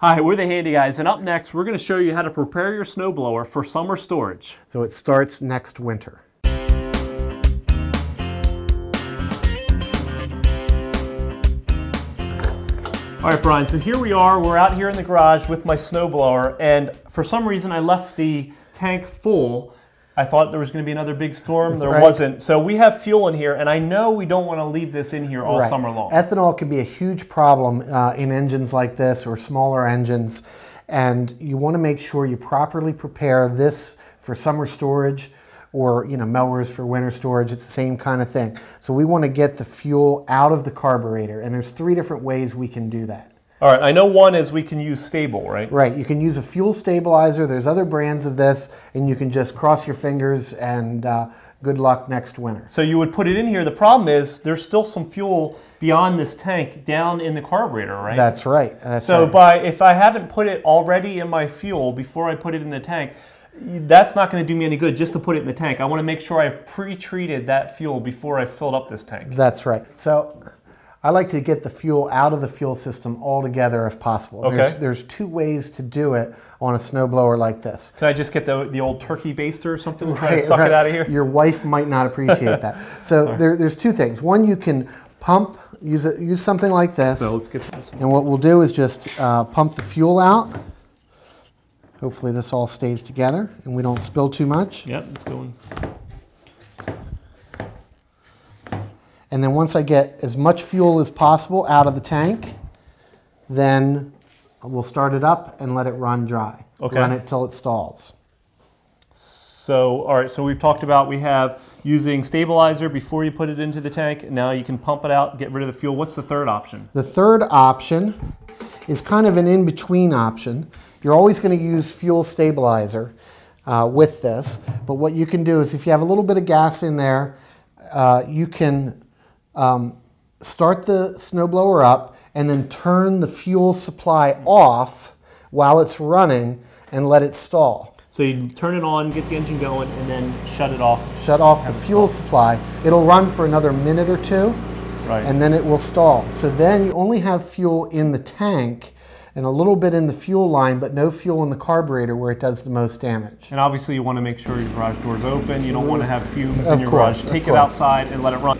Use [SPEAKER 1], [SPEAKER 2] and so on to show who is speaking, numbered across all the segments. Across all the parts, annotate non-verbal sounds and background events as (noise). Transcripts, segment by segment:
[SPEAKER 1] Hi, we're the Handyguys, and up next, we're going to show you how to prepare your snowblower for summer storage.
[SPEAKER 2] So it starts next winter.
[SPEAKER 1] All right, Brian, so here we are. We're out here in the garage with my snowblower, and for some reason, I left the tank full. I thought there was going to be another big storm. There
[SPEAKER 2] Right.
[SPEAKER 1] wasn't. So we have fuel in here, and I know we don't want to leave this in here all
[SPEAKER 2] Right.
[SPEAKER 1] summer long.
[SPEAKER 2] Ethanol can be a huge problem uh, in engines like this or smaller engines, and you want to make sure you properly prepare this for summer storage or you know mowers for winter storage. It's the same kind of thing. So we want to get the fuel out of the carburetor, and there's three different ways we can do that.
[SPEAKER 1] All right, I know one is we can use STA-BIL, right?
[SPEAKER 2] Right, you can use a fuel stabilizer. There's other brands of this, and you can just cross your fingers and uh, good luck next winter.
[SPEAKER 1] So you would put it in here. The problem is there's still some fuel beyond this tank down in the carburetor, right?
[SPEAKER 2] That's right. That's
[SPEAKER 1] so
[SPEAKER 2] right.
[SPEAKER 1] by if I haven't put it already in my fuel before I put it in the tank, that's not going to do me any good just to put it in the tank. I want to make sure I've pre-treated that fuel before I filled up this tank.
[SPEAKER 2] That's right. So I like to get the fuel out of the fuel system altogether if possible.
[SPEAKER 1] Okay.
[SPEAKER 2] There's, there's two ways to do it on a snowblower like this.
[SPEAKER 1] Can I just get the, the old turkey baster or something? Try to suck
[SPEAKER 2] right.
[SPEAKER 1] it out of here.
[SPEAKER 2] Your wife might not appreciate that. (laughs) So there, there's two things. One, you can pump, use, it, use something like this.
[SPEAKER 1] So let's get this one.
[SPEAKER 2] And what we'll do is just uh, pump the fuel out. Hopefully this all stays together and we don't spill too much.
[SPEAKER 1] Yep, it's going.
[SPEAKER 2] And then once I get as much fuel as possible out of the tank, then we'll start it up and let it run dry.
[SPEAKER 1] Okay.
[SPEAKER 2] Run it till it stalls.
[SPEAKER 1] So, all right, so we've talked about we have using stabilizer before you put it into the tank. Now you can pump it out, get rid of the fuel. What's the third option?
[SPEAKER 2] The third option is kind of an in-between option. You're always going to use fuel stabilizer uh, with this, but what you can do is if you have a little bit of gas in there, uh, you can um, start the snowblower up and then turn the fuel supply off while it's running and let it stall.
[SPEAKER 1] So you turn it on, get the engine going, and then shut it off.
[SPEAKER 2] Shut off the fuel supply. It'll run for another minute or two.
[SPEAKER 1] Right.
[SPEAKER 2] and then it will stall. So then you only have fuel in the tank and a little bit in the fuel line, but no fuel in the carburetor where it does the most damage.
[SPEAKER 1] And obviously, you want to make sure your garage door is open. You don't want to have fumes in your
[SPEAKER 2] course,
[SPEAKER 1] garage. Take it outside and let it run.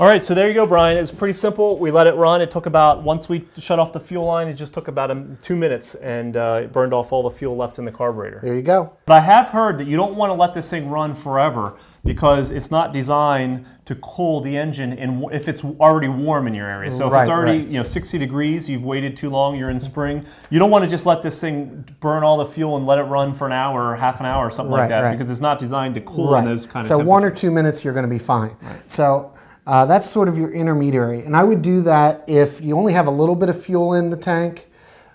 [SPEAKER 1] All right, so there you go, Brian. It's pretty simple. We let it run. It took about, once we shut off the fuel line, it just took about um, two minutes and uh, it burned off all the fuel left in the carburetor.
[SPEAKER 2] There you go.
[SPEAKER 1] But I have heard that you don't want to let this thing run forever because it's not designed to cool the engine in, if it's already warm in your area. So if
[SPEAKER 2] Right,
[SPEAKER 1] it's already
[SPEAKER 2] right.
[SPEAKER 1] you know 60 degrees, you've waited too long, you're in spring. You don't want to just let this thing burn all the fuel and let it run for an hour or half an hour or something like that
[SPEAKER 2] right.
[SPEAKER 1] because it's not designed to cool in those kind of
[SPEAKER 2] so one or two minutes, you're going to be fine. So uh, that's sort of your intermediary. And I would do that if you only have a little bit of fuel in the tank,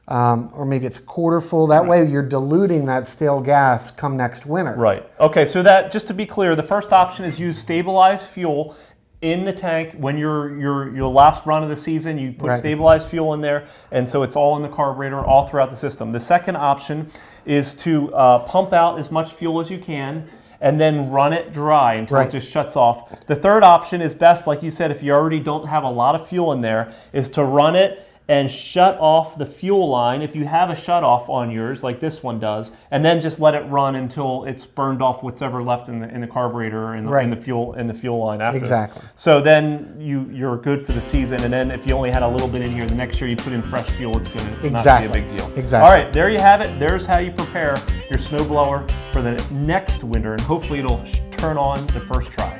[SPEAKER 2] um, or maybe it's a quarter full. That way you're diluting that stale gas come next winter.
[SPEAKER 1] Right. Okay, so that just to be clear, the first option is use stabilized fuel in the tank when you're your your last run of the season. You put
[SPEAKER 2] Right.
[SPEAKER 1] stabilized fuel in there, and so it's all in the carburetor, all throughout the system. The second option is to uh, pump out as much fuel as you can. And then run it dry until
[SPEAKER 2] Right.
[SPEAKER 1] it just shuts off. The third option is best, like you said, if you already don't have a lot of fuel in there, is to run it and shut off the fuel line if you have a shut off on yours like this one does and then just let it run until it's burned off whatever left in the in the carburetor and in the, in the fuel in the fuel line after
[SPEAKER 2] Exactly.
[SPEAKER 1] so then you you're good for the season and then if you only had a little bit in here the next year you put in fresh fuel it's going to
[SPEAKER 2] Exactly.
[SPEAKER 1] not be a big deal
[SPEAKER 2] Exactly.
[SPEAKER 1] all right there you have it there's how you prepare your snowblower for the next winter and hopefully it'll turn on the first try